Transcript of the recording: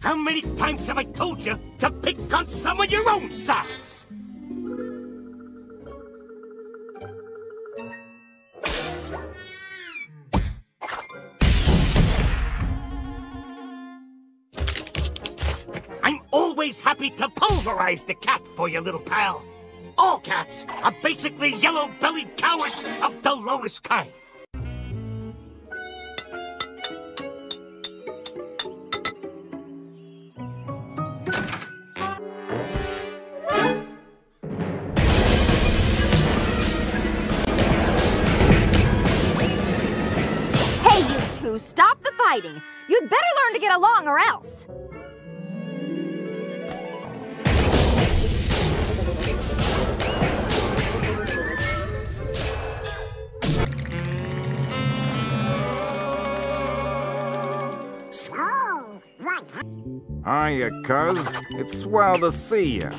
How many times have I told you to pick on some of your own size? Always happy to pulverize the cat for you, little pal. All cats are basically yellow-bellied cowards of the lowest kind. Hey, you two, stop the fighting. You'd better learn to get along or else. Hiya, cuz. It's swell to see you.